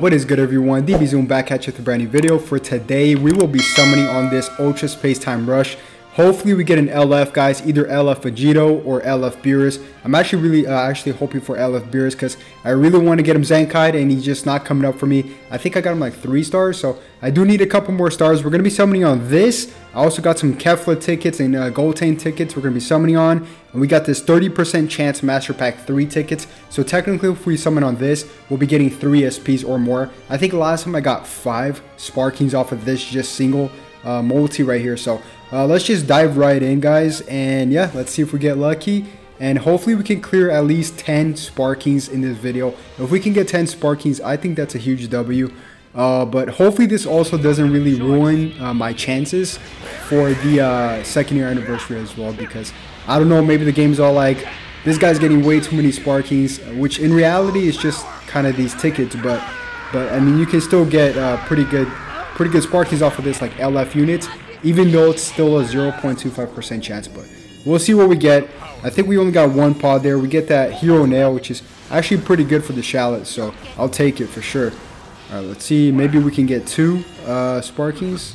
what is good everyone? DB Zoom back at you with a brand new video. For today, we will be summoning on this Ultra Space Time Rush. Hopefully we get an LF guys, either LF Vegito or LF Beerus. I'm actually really uh, actually hoping for LF Beerus because I really want to get him Zenkai and he's just not coming up for me. I think I got him like 3 stars, so I do need a couple more stars. We're going to be summoning on this. I also got some Kefla tickets and uh, Gotenks tickets we're going to be summoning on. And we got this 30% chance Master Pack 3 tickets. So technically if we summon on this, we'll be getting 3 SPs or more. I think last time I got 5 Sparkings off of this just single uh, multi right here. So uh, let's just dive right in, guys. And yeah, let's see if we get lucky. And hopefully we can clear at least 10 Sparkings in this video. If we can get 10 Sparkings, I think that's a huge W. Uh, but hopefully this also doesn't really ruin uh, my chances for the uh, second year anniversary as well. Because I don't know, maybe the game's all like, this guy's getting way too many Sparkings. Which in reality is just kind of these tickets. But, but I mean, you can still get uh, pretty good pretty good Sparkies off of this like LF units even though it's still a 0.25% chance. But we'll see what we get. I think we only got one pod there. We get that Hero Nail, which is actually pretty good for the Shallot, so I'll take it for sure. All right, let's see. Maybe we can get two uh, Sparkings.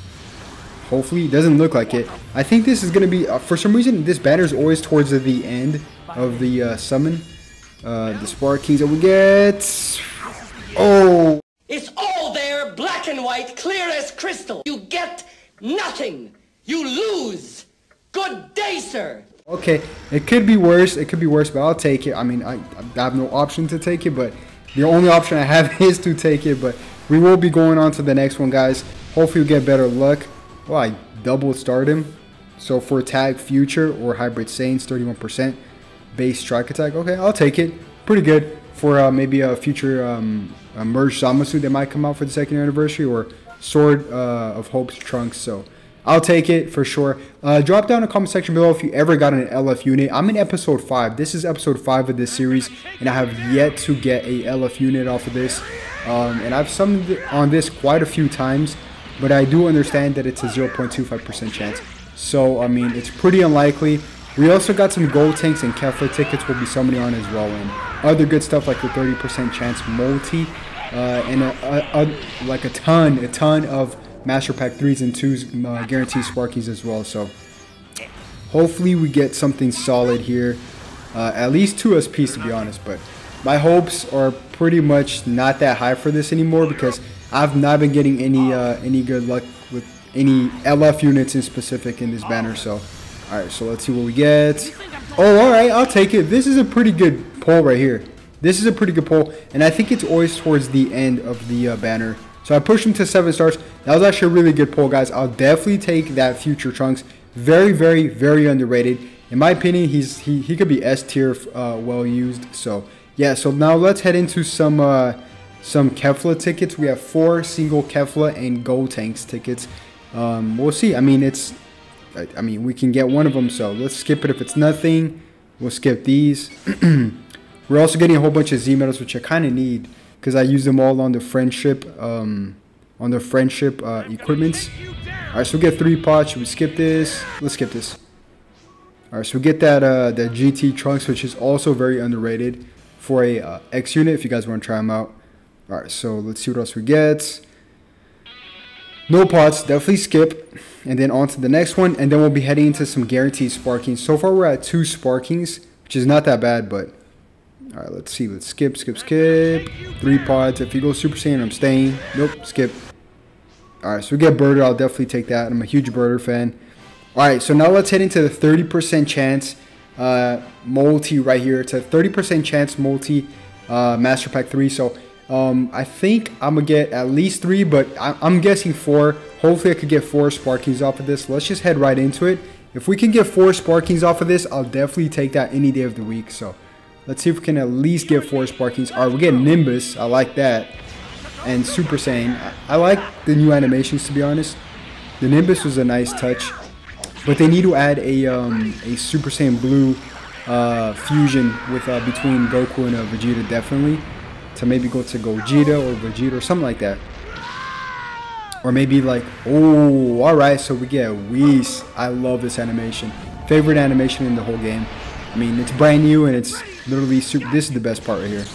Hopefully, it doesn't look like it. I think this is going to be, uh, for some reason, this banner is always towards the end of the uh, summon. Uh, the Sparkings that we get. Oh! It's all there, black and white, clear as crystal. You get Nothing. You lose. Good day, sir. Okay, it could be worse. It could be worse, but I'll take it. I mean, I, I have no option to take it, but the only option I have is to take it. But we will be going on to the next one, guys. Hopefully, we get better luck. Well, I double start him. So for tag future or Hybrid Saiyans, 31% base strike attack. Okay, I'll take it. Pretty good for uh, maybe a future um, a merged Zamasu that might come out for the second anniversary or Sword uh, of Hope's trunks. So I'll take it for sure. Uh, drop down in the comment section below if you ever got an LF unit. I'm in episode 5. This is episode 5 of this series, and I have yet to get a LF unit off of this. Um, and I've summoned on this quite a few times, but I do understand that it's a 0.25% chance. So, I mean, it's pretty unlikely. We also got some Gotenks and Kefla tickets we'll be summoning on as well, and other good stuff like the 30% chance multi and a, a, a, like a ton, a ton of Master Pack 3s and 2s uh, guaranteed Sparkies as well. So hopefully we get something solid here. Uh, at least two SPs to be honest, but my hopes are pretty much not that high for this anymore because I've not been getting any uh, any good luck with any LF units in specific in this banner. So, all right, so let's see what we get. Oh, all right, I'll take it. This is a pretty good pull right here. This is a pretty good pull, and I think it's always towards the end of the uh, banner. So I pushed him to 7 stars. That was actually a really good pull, guys. I'll definitely take that Future Trunks. Very, very, very underrated. In my opinion, he's he, he could be S tier uh, well used. So, yeah, so now let's head into some uh, some Kefla tickets. We have four single Kefla and Gotenks tickets. Um, we'll see. I mean, it's... I, I mean, we can get one of them, so let's skip it if it's nothing. We'll skip these. We're also getting a whole bunch of Z medals, which I kind of need because I use them all on the friendship, um, on the friendship uh, equipments. All right, so we get three pots. Should we skip this? Let's skip this. All right, so we get that uh, that GT trunks, which is also very underrated for a uh, X unit. If you guys want to try them out. All right, so let's see what else we get. No pots, definitely skip. And then on to the next one. And then we'll be heading into some guaranteed sparkings. So far, we're at two sparkings, which is not that bad, but all right, let's see. Let's skip, skip, skip. Three pods. If you go Super Saiyan, I'm staying. Nope, skip. All right, so we get Birder. I'll definitely take that. I'm a huge Birder fan. All right, so now let's head into the 30% chance uh, multi right here. It's a 30% chance multi uh, Master Pack 3. So um, I think I'm going to get at least three, but I I'm guessing four. Hopefully I could get four Sparkings off of this. Let's just head right into it. If we can get four Sparkings off of this, I'll definitely take that any day of the week. So Let's see if we can at least get four Sparkings. Alright, we're getting Nimbus. I like that. And Super Saiyan. I like the new animations, to be honest. The Nimbus was a nice touch. But they need to add a, um, a Super Saiyan Blue uh, fusion with uh, between Goku and uh, Vegeta, definitely. To maybe go to Gogeta or Vegeta or something like that. Or maybe like, oh, alright, so we get Whis. I love this animation. Favorite animation in the whole game. I mean, it's brand new and it's literally super. This is the best part right here.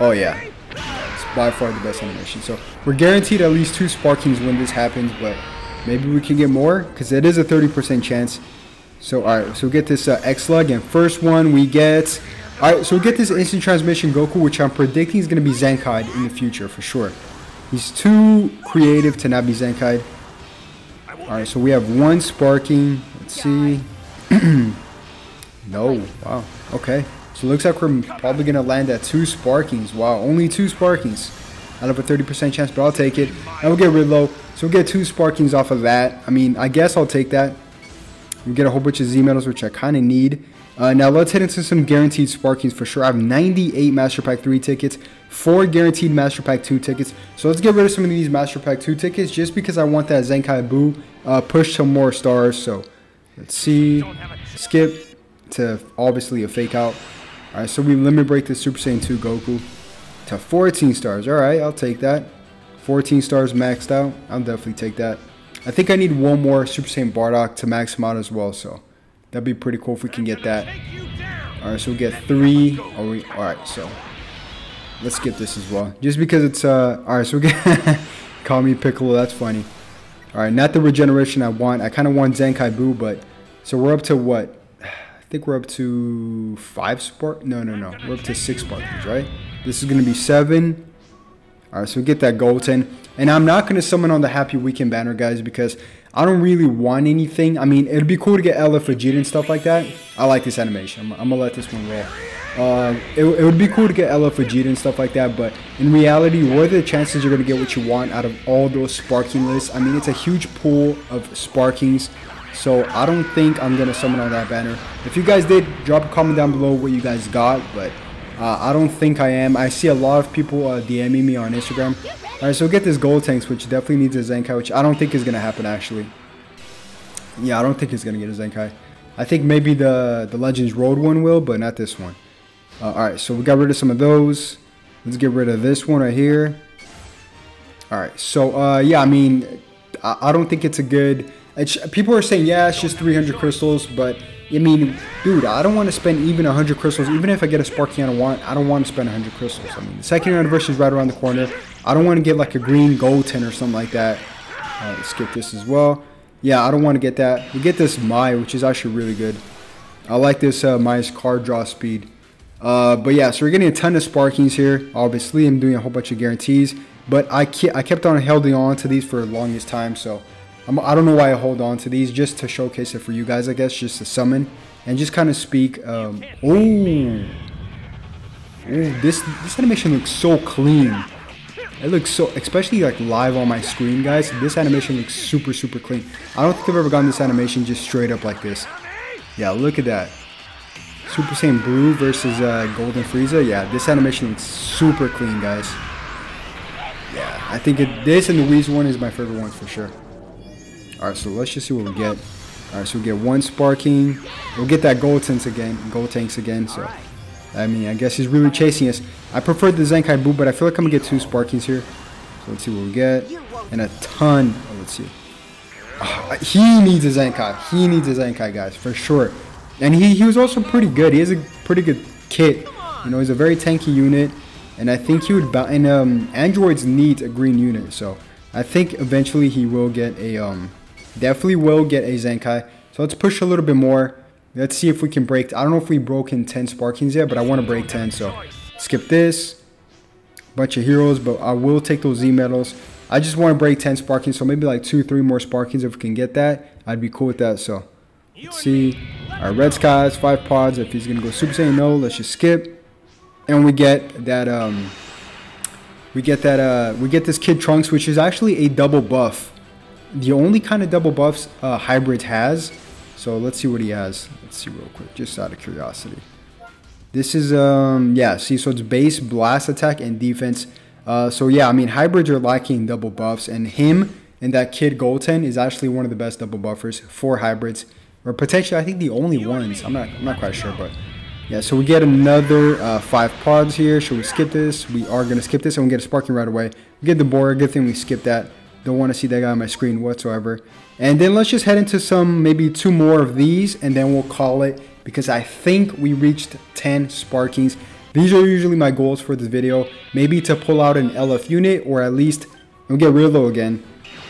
Oh yeah, it's by far the best animation. So we're guaranteed at least two Sparkings when this happens, but maybe we can get more because it is a 30% chance. So all right, so we get this uh, X Lug, and first one we get. All right, so we get this instant transmission Goku, which I'm predicting is going to be Zenkai in the future for sure. He's too creative to not be Zenkai. All right, so we have one Sparking. Let's see. no, wow, okay. So it looks like we're probably going to land at two Sparkings. Wow, only two Sparkings out of a 30% chance, but I'll take it. And we'll get Riddlo. So we'll get two Sparkings off of that. I mean, I guess I'll take that. We get a whole bunch of Z medals, which I kind of need. Uh, now let's head into some guaranteed Sparkings for sure. I have 98 Master Pack 3 tickets, 4 guaranteed Master Pack 2 tickets. So let's get rid of some of these Master Pack 2 tickets just because I want that Zenkai Buu uh, push some more stars. So let's see. Skip to obviously a fake out. Alright, so we limit break the Super Saiyan 2 Goku to 14 stars. Alright, I'll take that. 14 stars maxed out. I'll definitely take that. I think I need one more Super Saiyan Bardock to max him out as well. So that'd be pretty cool if we can get that. Alright, so we'll get three. Oh, we, Alright, so let's skip this as well. Just because it's, uh, alright, so we get, call me Piccolo, that's funny. Alright, not the regeneration I want. I kind of want Zenkai Buu, but, so we're up to what? Think we're up to five spark. No, no, no. We're up to six sparkles, right? This is going to be seven. All right, so we get that Goten. And I'm not going to summon on the Happy Weekend banner, guys, because I don't really want anything. I mean, it'd be cool to get LF Vegeta and stuff like that. I like this animation. I'm, I'm going to let this one roll. Uh, it, it, would be cool to get LF Vegeta and stuff like that, but in reality, what are the chances you're going to get what you want out of all those sparking lists? I mean, it's a huge pool of sparkings. So I don't think I'm going to summon on that banner. If you guys did, drop a comment down below what you guys got. But uh, I don't think I am. I see a lot of people uh, DMing me on Instagram. Alright, so get this Gotenks, which definitely needs a Zenkai, which I don't think is going to happen actually. Yeah, I don't think he's going to get a Zenkai. I think maybe the, the Legends Road one will, but not this one. Uh, Alright, so we got rid of some of those. Let's get rid of this one right here. Alright, so uh, yeah, I mean, I, I don't think it's a good it's, people are saying, yeah, it's just 300 crystals, but I mean, dude, I don't want to spend even 100 crystals. Even if I get a Sparking I don't want, I don't want to spend 100 crystals. I mean, the second anniversary is right around the corner. I don't want to get like a green Goten or something like that. Skip this as well. Yeah, I don't want to get that. We get this Mai, which is actually really good. I like this uh, Mai's card draw speed. Uh, but yeah, so we're getting a ton of Sparkings here. Obviously, I'm doing a whole bunch of guarantees. But I, I kept on holding on to these for the longest time, so I'm, I do not know why I hold on to these, just to showcase it for you guys, I guess, just to summon and just kind of speak. Um, oh, this this animation looks so clean. It looks so, especially like live on my screen, guys. This animation looks super, super clean. I don't think I've ever gotten this animation just straight up like this. Yeah, look at that. Super Saiyan Blue versus uh, Golden Frieza. Yeah, this animation looks super clean, guys. Yeah, I think it, this and the Whis one is my favorite one for sure. Alright, so let's just see what we get. Alright, so we get one Sparking. We'll get that Gotenks again. Gotenks again, so... I mean, I guess he's really chasing us. I prefer the Zenkai Buu, but I feel like I'm going to get two Sparkings here. So let's see what we get. And a ton. Oh, let's see. Oh, he needs a Zenkai. He needs a Zenkai, guys, for sure. And he, he was also pretty good. He has a pretty good kit. You know, he's a very tanky unit. And I think he would... And um, Androids need a green unit, so... I think eventually he will get a... um. Definitely will get a Zenkai. So let's push a little bit more. Let's see if we can break. I don't know if we broke in 10 Sparkings yet, but I want to break 10. So skip this. Bunch of heroes, but I will take those Z medals. I just want to break 10 Sparkings, so maybe like two, three more Sparkings if we can get that. I'd be cool with that. So let's see. Our Red Skies, five pods. If he's gonna go Super Saiyan, no. Let's just skip, and we get that. Um, we get that. Uh, we get this Kid Trunks, which is actually a double buff the only kind of double buffs uh, Hybrids has. So let's see what he has. Let's see real quick, just out of curiosity. This is, um, yeah, see, so it's base, blast attack, and defense. Uh, so yeah, I mean, hybrids are lacking double buffs, and him and that kid Goten is actually one of the best double buffers for hybrids, or potentially, I think the only ones. I'm not, I'm not quite sure, but yeah. So we get another uh, five pods here. Should we skip this? We are gonna skip this, and we get a sparking right away. We get the boar. Good thing we skipped that. Don't want to see that guy on my screen whatsoever. And then let's just head into some, maybe two more of these, and then we'll call it because I think we reached 10 Sparkings. these are usually my goals for this video. Maybe to pull out an LF unit or at least, we'll get real low again.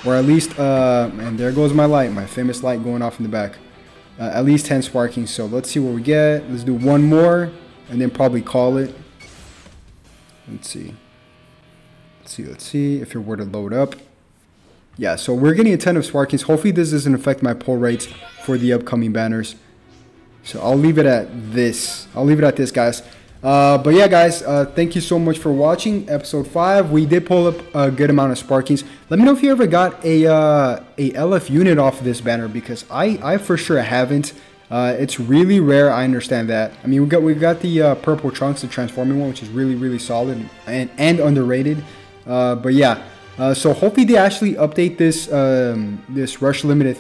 Or at least, uh, and there goes my light, my famous light going off in the back. Uh, at least 10 sparking. So let's see what we get. Let's do one more and then probably call it. Let's see. Let's see, let's see if it were to load up. Yeah, so we're getting a ton of sparkings. Hopefully this doesn't affect my pull rates for the upcoming banners. So I'll leave it at this. I'll leave it at this, guys. Uh, but yeah, guys, uh, thank you so much for watching episode 5. We did pull up a good amount of Sparkings. Let me know if you ever got a, uh, a LF unit off of this banner because I, I for sure haven't. Uh, it's really rare, I understand that. I mean, we got we got the uh, purple trunks, the transforming one, which is really, really solid and, and underrated. Uh, but yeah, so hopefully they actually update this um, this Rush Limited,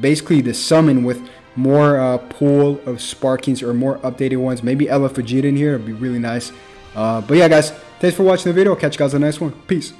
basically the summon with more uh, pool of Sparkings or more updated ones. Maybe LF Vegeta in here. It'd be really nice. Uh, but yeah, guys, thanks for watching the video. I'll catch you guys on the next one. Peace.